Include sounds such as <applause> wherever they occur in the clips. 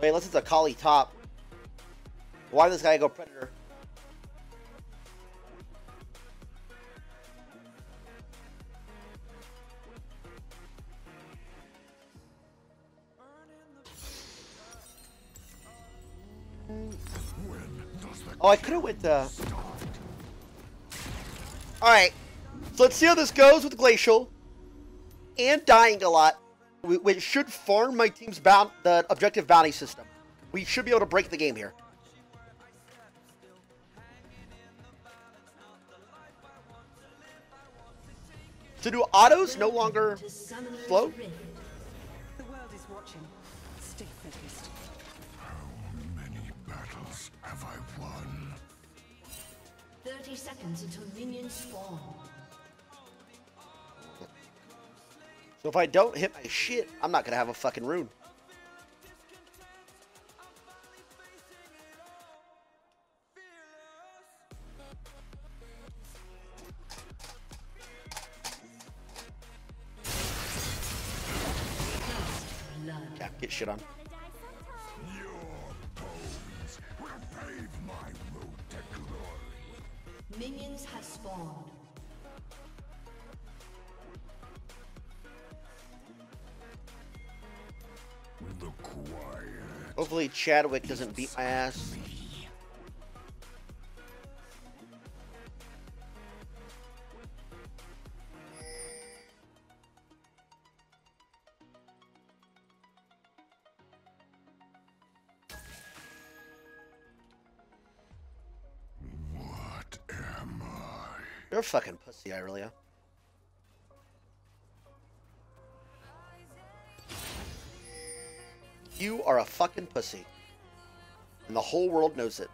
Wait, unless it's a collie top. Why did this guy go Predator? Oh, I could have went uh Alright. So let's see how this goes with Glacial. And dying a lot. Which should farm my team's bound the objective bounty system. We should be able to break the game here. So do autos no longer float? The world is watching. Stay focused. How many battles have I won? 30 seconds until minions spawn. So if I don't hit my shit, I'm not gonna have a fucking rune. Yeah, get shit on. Your bones will pave my road to glory. Minions have spawned. Hopefully Chadwick doesn't beat my ass. What am I? You're a fucking pussy, Irelia. You are a fucking pussy. And the whole world knows it.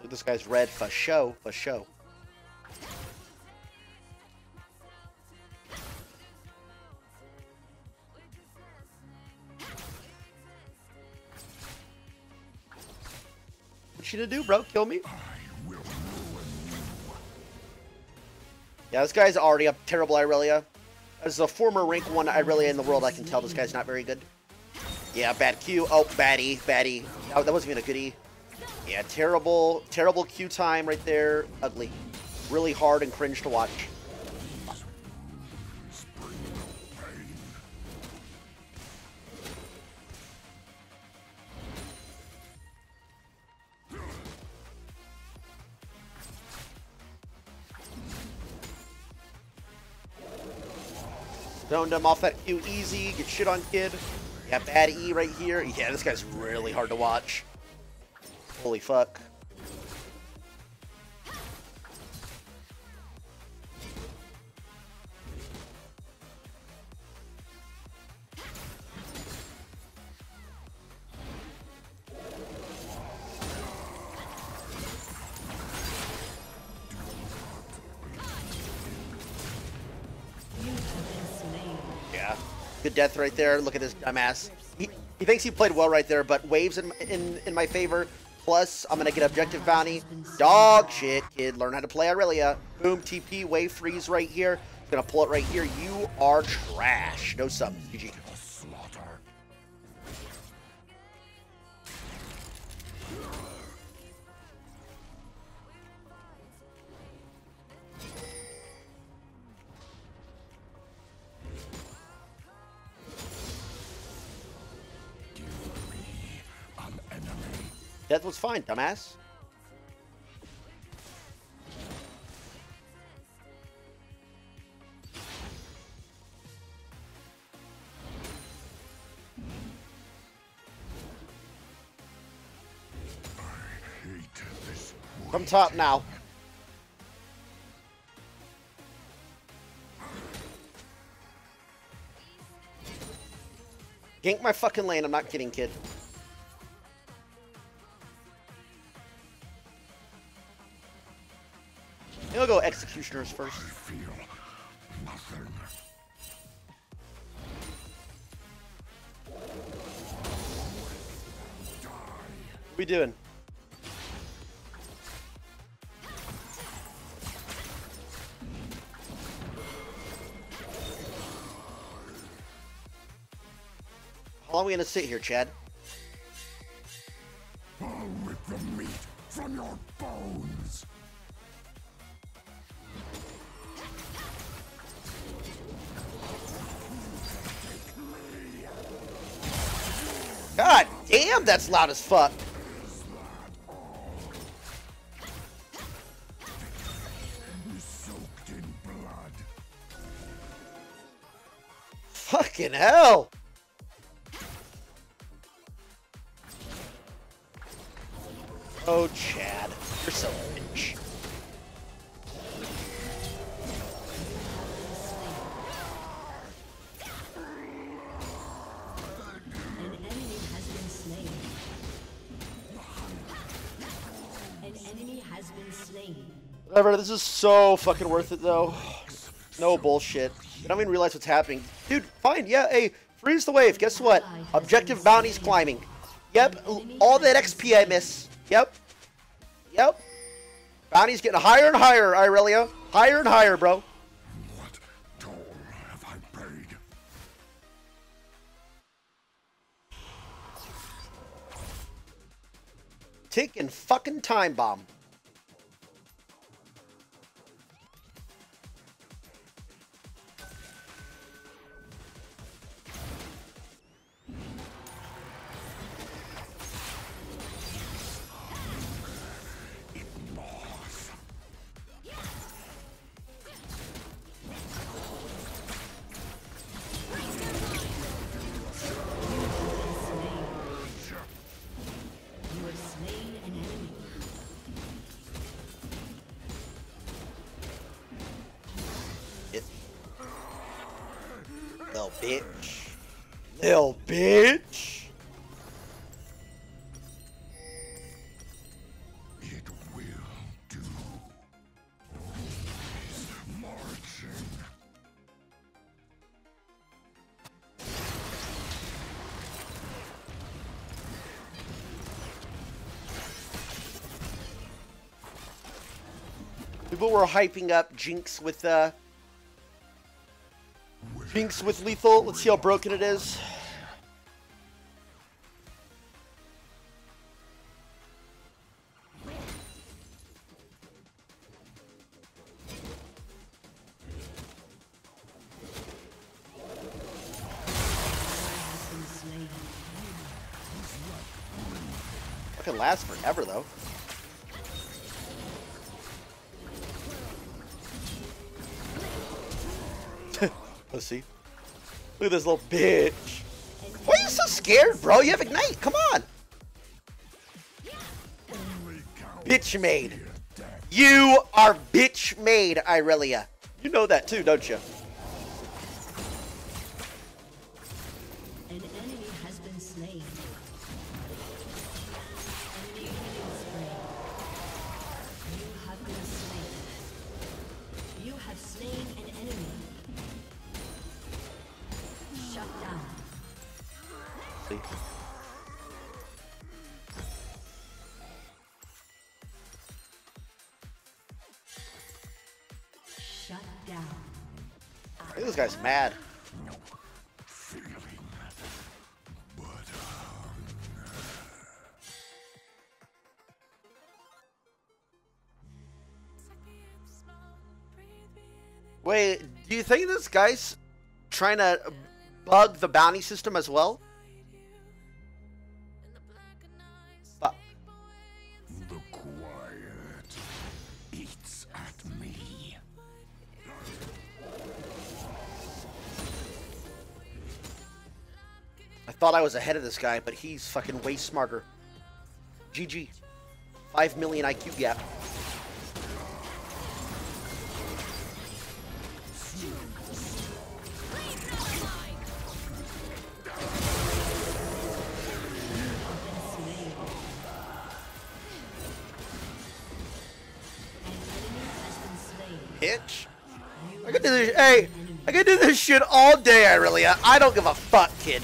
Look, this guy's red for show, for show. What you gonna do, bro? Kill me? Yeah, this guy's already a terrible Irelia. As a former rank 1 Irelia in the world, I can tell this guy's not very good. Yeah, bad Q. Oh, baddie, baddie. Oh, that wasn't even a goodie. Yeah, terrible, terrible Q time right there. Ugly. Really hard and cringe to watch. Stoned him off that Q easy. Get shit on, kid. Yeah, bad E right here. Yeah, this guy's really hard to watch. Holy fuck. Good death right there. Look at this dumbass. He, he thinks he played well right there, but waves in, in, in my favor. Plus, I'm going to get objective bounty. Dog shit, kid. Learn how to play Irelia. Boom, TP, wave freeze right here. Gonna pull it right here. You are trash. No subs. GG. Was fine, dumbass. From top now. Gank my fucking lane. I'm not kidding, kid. executioners first. I feel nothing. What we doing? How long are we gonna sit here, Chad? That's loud as fuck. Fucking hell. Oh, Chad. You're so Whatever, this is so fucking worth it, though. No bullshit. I don't even realize what's happening. Dude, fine, yeah, hey, freeze the wave. Guess what? Objective bounty's climbing. Yep, all that XP I miss. Yep. Yep. Bounty's getting higher and higher, Irelia. Higher and higher, bro. What toll have I paid? Ticking fucking time bomb. Bitch. Little bitch. It will do. Marching. People were hyping up Jinx with uh Jinx with lethal. Let's see how broken it is. Pussy. Look at this little bitch. Why are you so scared, bro? You have Ignite. Come on. Bitch made. You are bitch made, Irelia. You know that too, don't you? Guy's trying to bug the bounty system as well? Fuck. the quiet eats at me. I thought I was ahead of this guy, but he's fucking way smarter. GG. 5 million IQ gap. shit all day, Irelia. I don't give a fuck, kid.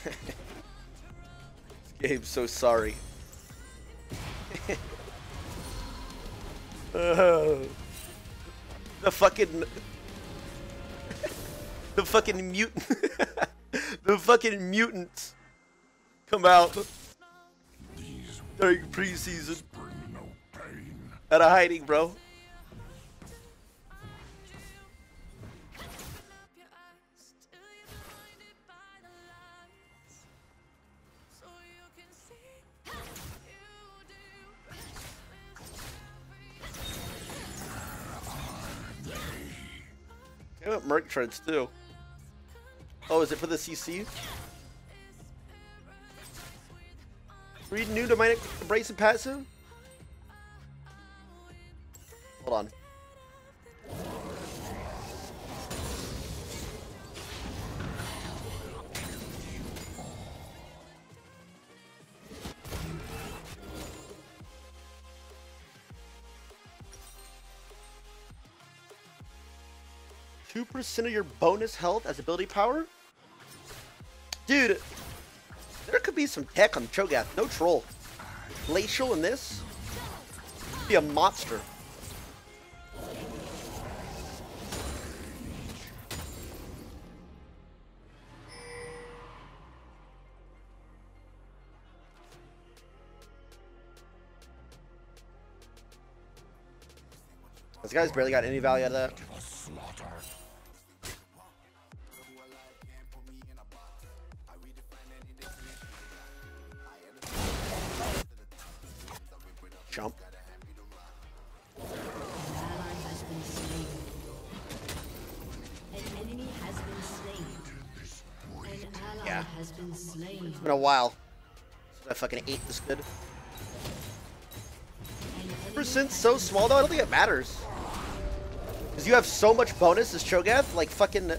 <laughs> Gabe's so sorry. The fucking the fucking mutant <laughs> the fucking mutants come out during preseason bring no pain. out of hiding, bro. Merc treads too. Oh, is it for the CC? Read new embrace and passive? Hold on. Two percent of your bonus health as ability power? Dude, there could be some tech on Cho'Gath, no troll. Glacial in this? Be a monster. This guy's barely got any value out of that. Fucking ate this good. An enemy Percent so small though, I don't think it matters. Because you have so much bonus as Cho'Gath, like fucking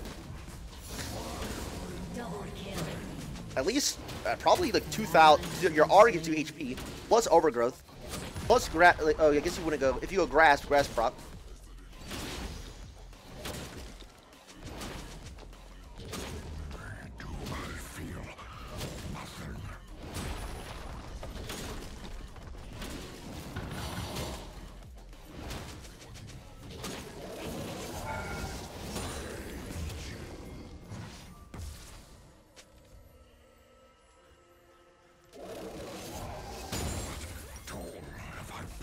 at least uh, probably like 2,000. Your R gives you HP plus overgrowth plus gra. Like, oh, I guess you wouldn't go if you go grass, Grasp proc.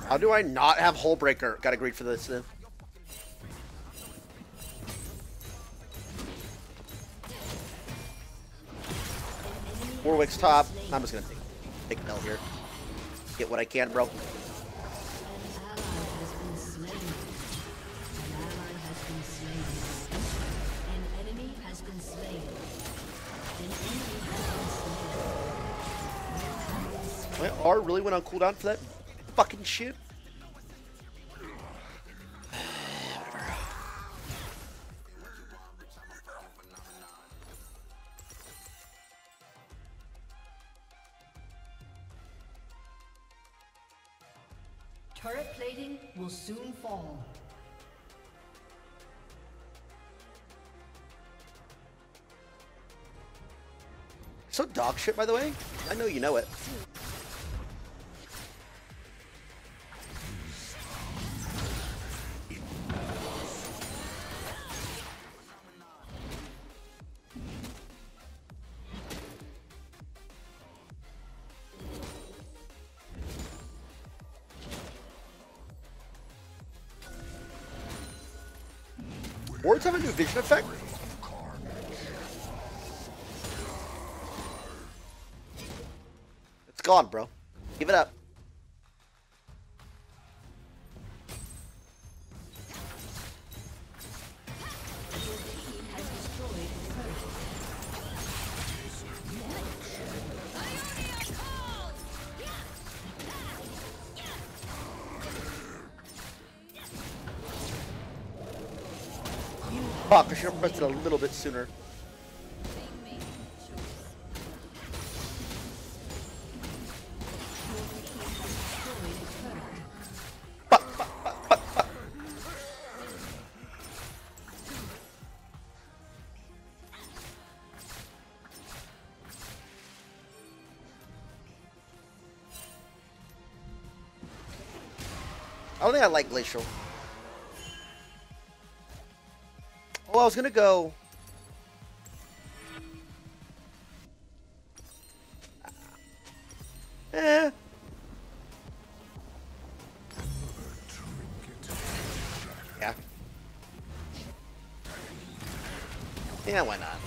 How do I not have Hullbreaker? Got to greed for this then. Warwick's top. I'm just gonna take take L here. Get what I can, bro. My R really went on cooldown for that fucking shit. Turret plating will soon fall. So dog shit, by the way. I know you know it. Vision effect? It's gone, bro. should have pressed it a little bit sooner. I don't think I like Glacial. Oh, I was gonna go. Eh. Yeah. Yeah, why not?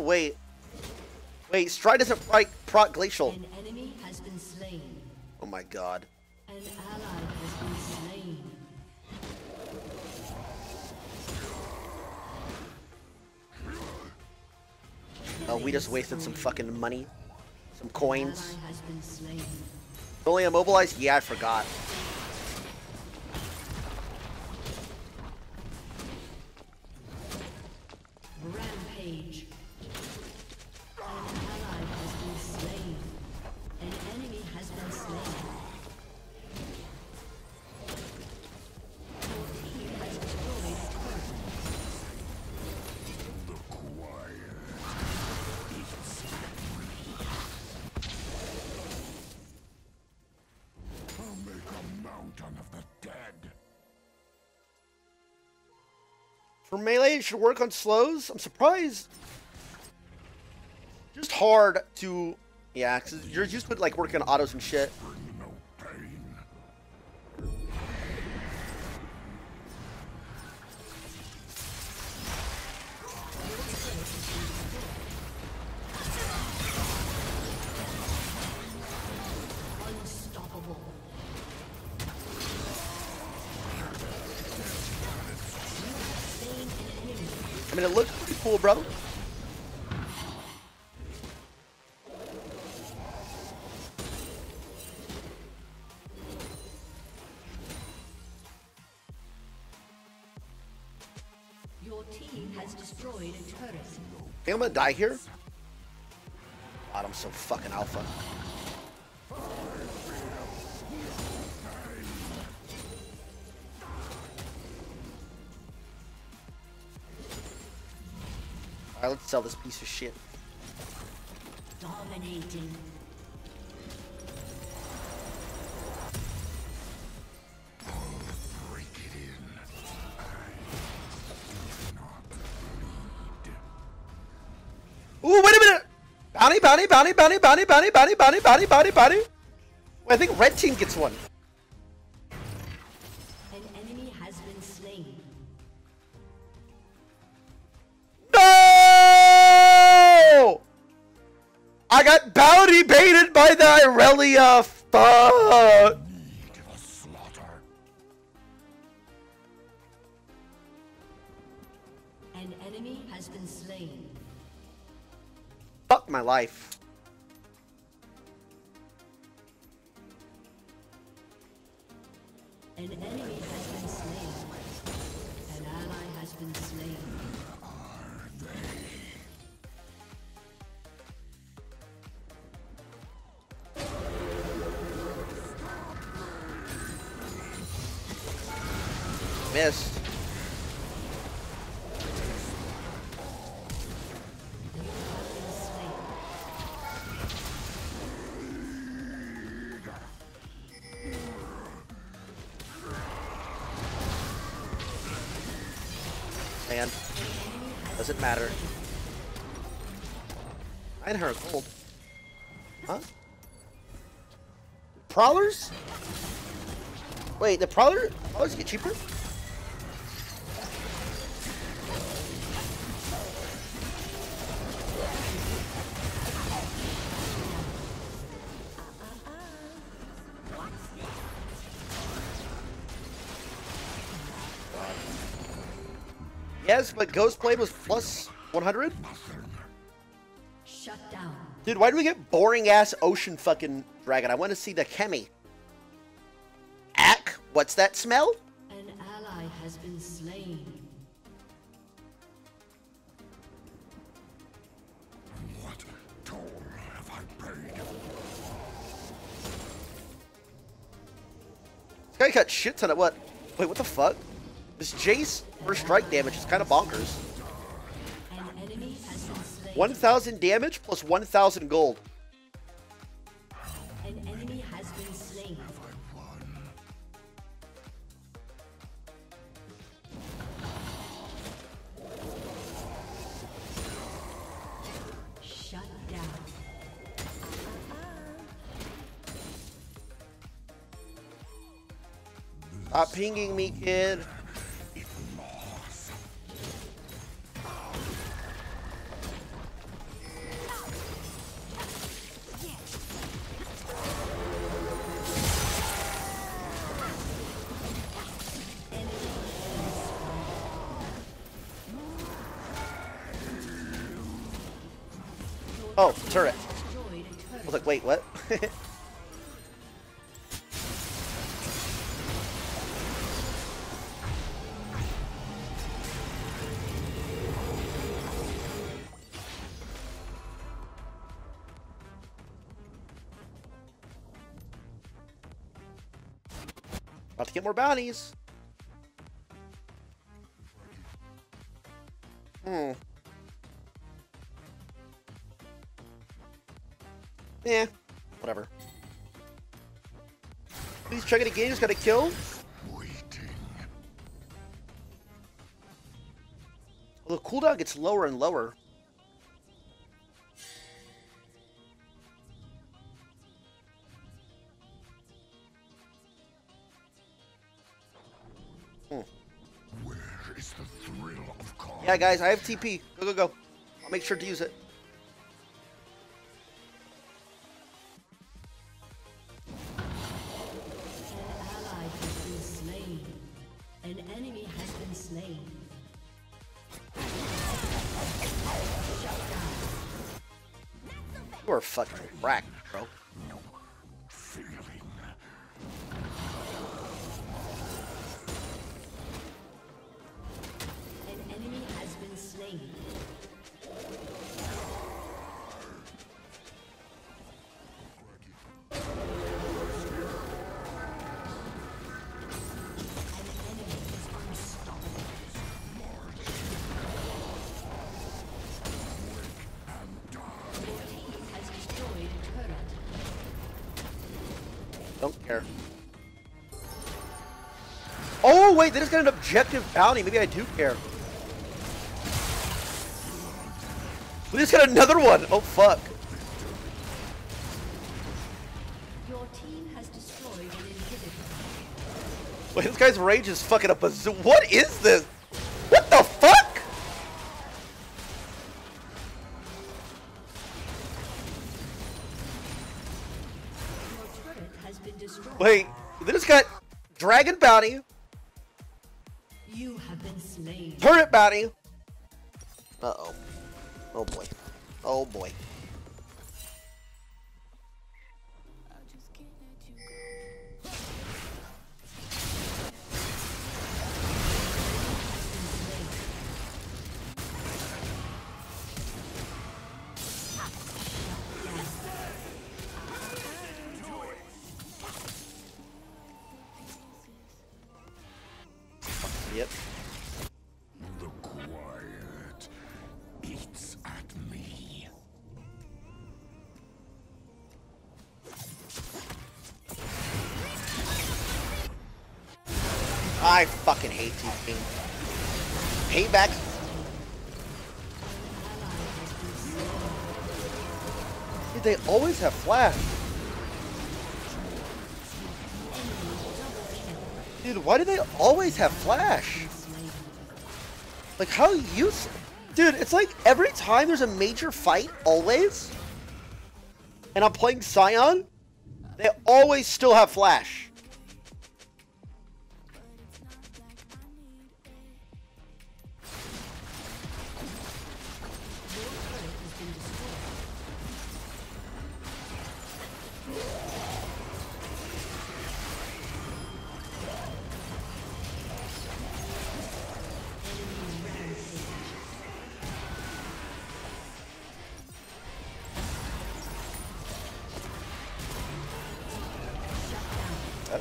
Oh, wait. Wait, Stride doesn't proc, proc Glacial. Oh my god. Oh, we just wasted some fucking money. Some coins. Only immobilized? Yeah, I forgot. Should work on slows. I'm surprised. Just hard to... Yeah, because you're used to like working on autos and shit. Mean, it looks pretty cool, bro. Your team has destroyed a turret. Think I'm gonna die here? God, I'm so fucking alpha. Sell this piece of shit. Dominating. Break it in. Ooh, wait a minute! Bounty, bounty, bounty, bounty, bounty, bounty, bounty, bounty, bounty, bounty, bounty. Wait, I think red team gets one. I got bounty baited by the Irelia. Fuck! Need the slaughter. An enemy has been slain. Fuck my life. An enemy Missed. Man. Doesn't matter. I her gold. Huh? Prowlers? Wait, the prowler prowlers get cheaper? Yes, but Ghostblade was plus 100? Shut down. Dude, why do we get boring ass ocean fucking dragon? I want to see the Kemi. Ack, what's that smell? An ally has been slain. What toll have I paid? This guy got shit ton of what? Wait, what the fuck? This Jace first strike damage is kind of bonkers. An enemy has been slain. 1,000 damage plus 1,000 gold. An enemy has been slain. Stop pinging me, kid. Oh, turret. I was like, wait, what? <laughs> About to get more bounties. Hmm. Yeah, whatever. Please check it again. Just got a kill. Waiting. Well, the cooldown gets lower and lower. Where is the thrill of calm? Yeah, guys, I have TP. Go, go, go. I'll make sure to use it. Fucking Don't care. Oh, wait, they just got an objective bounty. Maybe I do care. We just got another one. Oh, fuck. Your team has destroyed an inhibitor. Wait, this guy's rage is fucking a bazoo. What is this? Bounty, You have been slain. turret bounty. Uh-oh. Oh, boy. Oh, boy. Fucking hate TP. Payback. Dude, they always have flash. Dude, why do they always have flash? Like, how use? Dude, it's like every time there's a major fight, always, and I'm playing Sion, they always still have flash.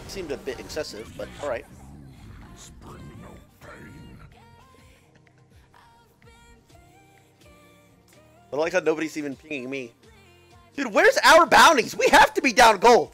Seemed a bit excessive, but all right. Spring no pain. But I like how nobody's even pinging me. Dude, where's our bounties? We have to be down gold.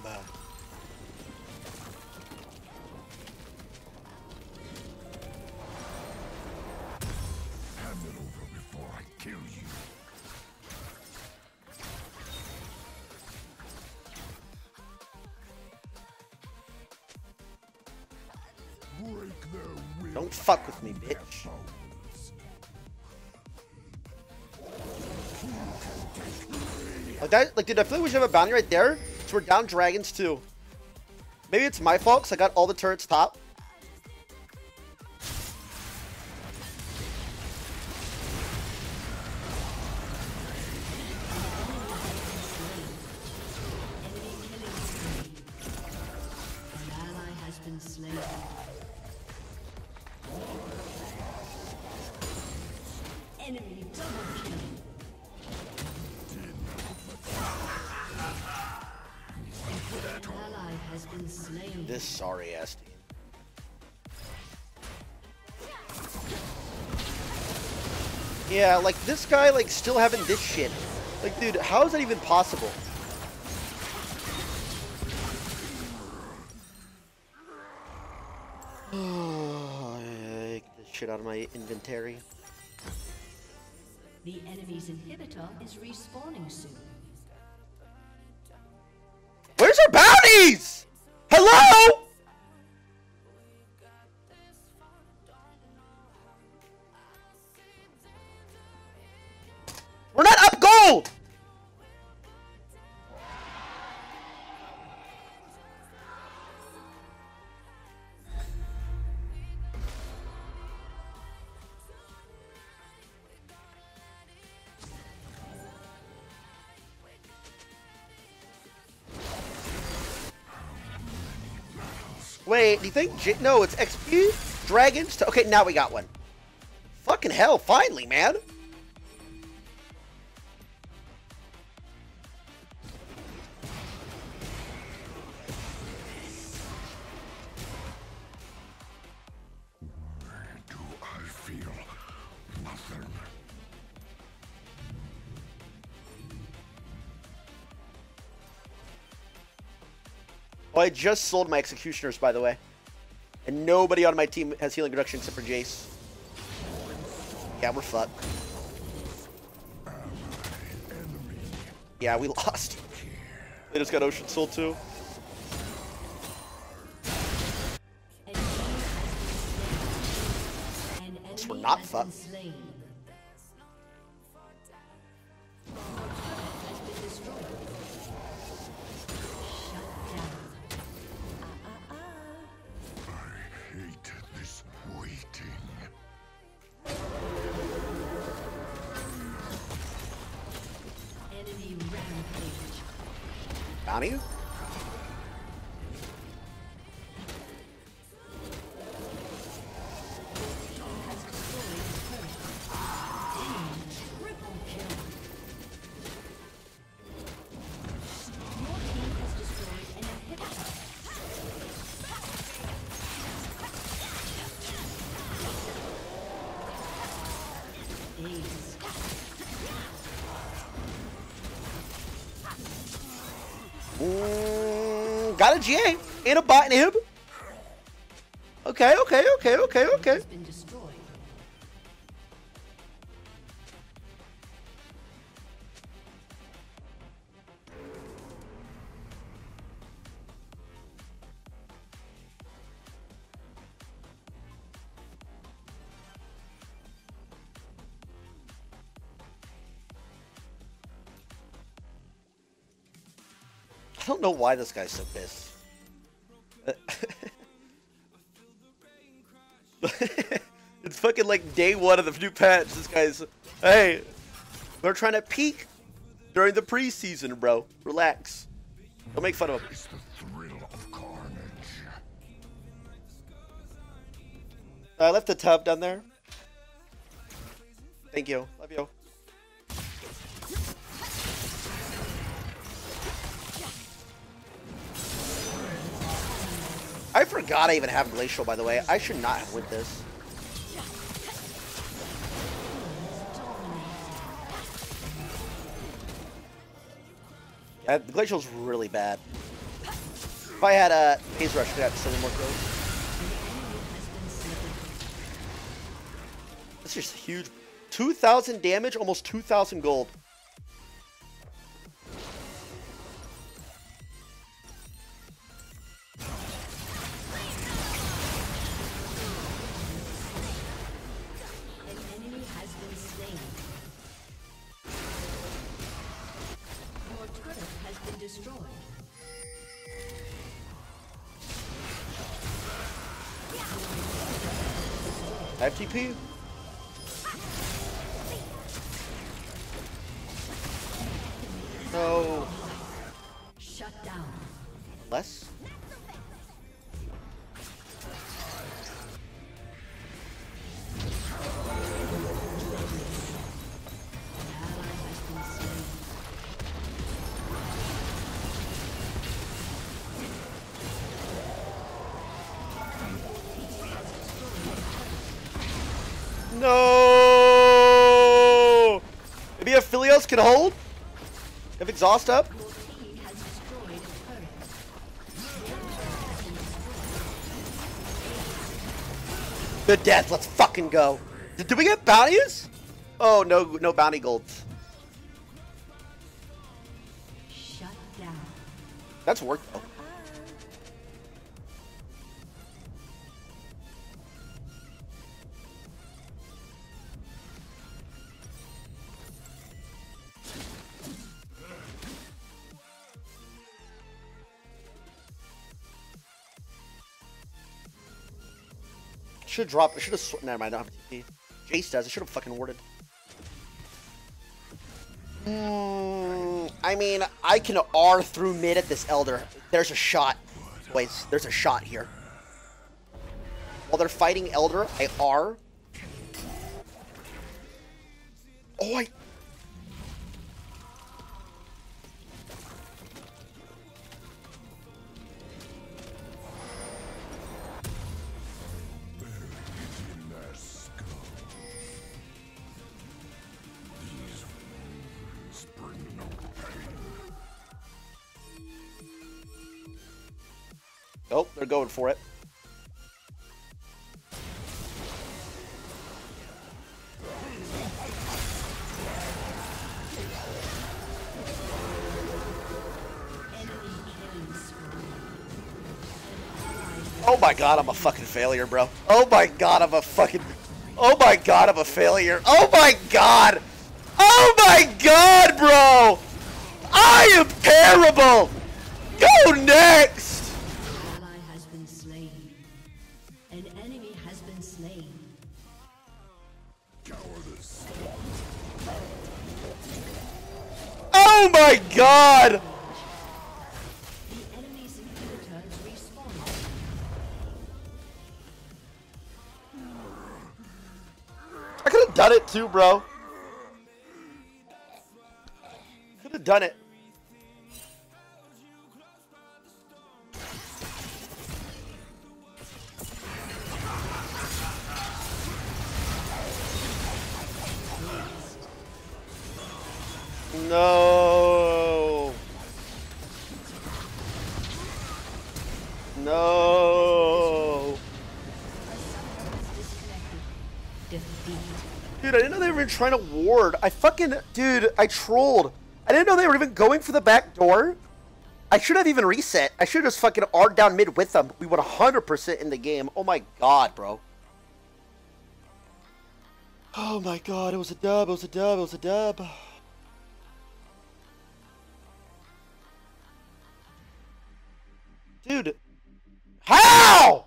fuck with me, bitch. Like that, like, dude, I feel like we should have a bounty right there. So we're down dragons too. Maybe it's my fault because I got all the turrets top. This sorry ass team. Yeah, like this guy, like still having this shit. Like, dude, how is that even possible? Get this shit out of my inventory. The enemy's inhibitor is respawning soon. Where's our bounties? Wait, do you think? J no, it's XP? Dragons? Okay, now we got one. Fucking hell, finally, man. Oh, I just sold my executioners, by the way. And nobody on my team has healing reduction except for Jace. Yeah, we're fucked. Yeah, we <laughs> lost. They just got Ocean Soul too. An enemy has been slain. An Guess we're not fucked. Bounty? Got a GA and a bot inhib. Okay, okay, okay, okay, okay. I don't know why this guy's so pissed. it's fucking like day one of the new patch. This guy's, hey, they're trying to peak during the preseason, bro. Relax. Don't make fun of him. It's the thrill of carnage. I left the tub down there. Thank you. Love you. I forgot I even have Glacial, by the way. I should not have with this. Uh, yeah, the Glacial's really bad. If I had a Phase Rush, I could have so many more kills. That's just huge. 2,000 damage, almost 2,000 gold. I can hold? If exhaust up? Your team has destroyed a turret. Good death, let's fucking go. Did, did we get bounties? Oh, no, no bounty golds. Shut down. That's work though. Should have dropped. I should have. Never mind. I don't have TP. Jace does. I should have fucking warded. Mm, I mean, I can R through mid at this Elder. There's a shot. Wait, there's a shot here. While they're fighting Elder, I R. Oh, I. going for it. Oh my god, I'm a fucking failure, bro. Oh my god, I'm a fucking. Oh my god, I'm a failure. Oh my god! Oh my god, bro! I am terrible! Go next! God! I could have done it too, bro. Could have done it. No. No. Dude, I didn't know they were even trying to ward. I fucking, dude, I trolled. I didn't know they were even going for the back door. I should have even reset. I should have just fucking r down mid with them. We went 100% in the game. Oh my god, bro. Oh my god, it was a dub, it was a dub, it was a dub. Dude, how?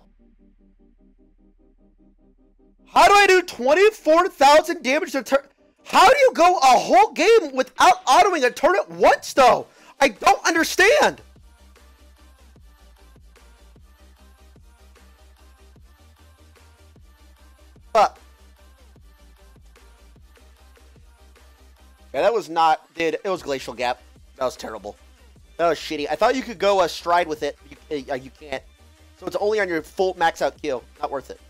How do I do 24,000 damage to turn? How do you go a whole game without autoing a turn at once, though? I don't understand. Fuck. Yeah, that was not, dude. It was glacial gap. That was terrible. That was shitty. I thought you could go a stride with it. You, uh, you can't. So it's only on your full max out Q. Not worth it.